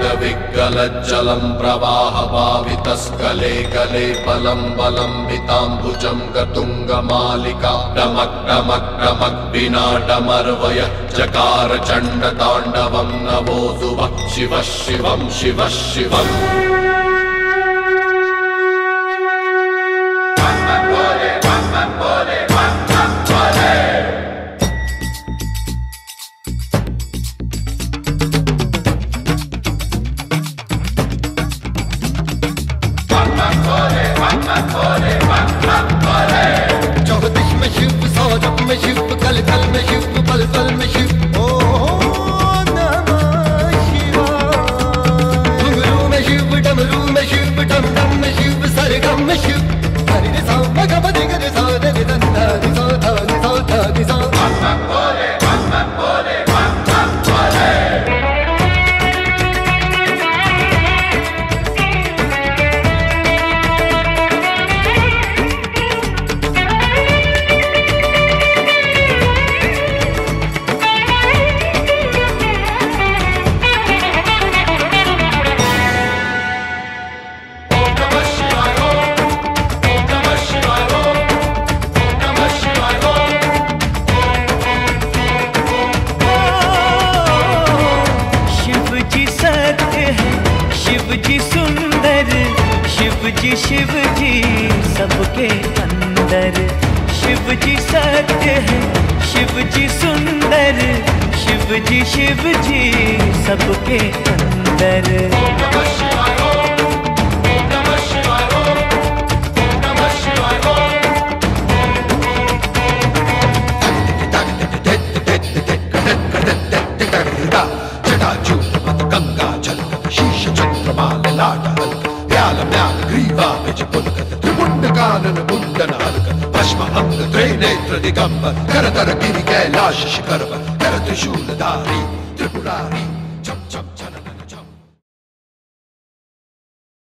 ग्रविग्गलजलम् प्रवाहपावितस्कले कले पलम्बम् पिताम्बुजम् गतुङ्गमालिका डम डमकडमक् पिना डमर्वय चकार चण्डताण्डवम् नवो धुव शिवः शिवम् शिवः शिवम् सत्य है। शिव जी सुंदर शिव जी शिव जी सबके अंदर। शिव जी सत्य है शिव जी सुंदर शिव जी शिव जी सबके अंदर। ग्रीवा विज त्रिपुंड कानन मुंडन हलक भस्म अंग त्रिनेत्र दिगंबर कर गिरि कैलाश शिखर कर त्रिशूलधारी त्रिपुरारी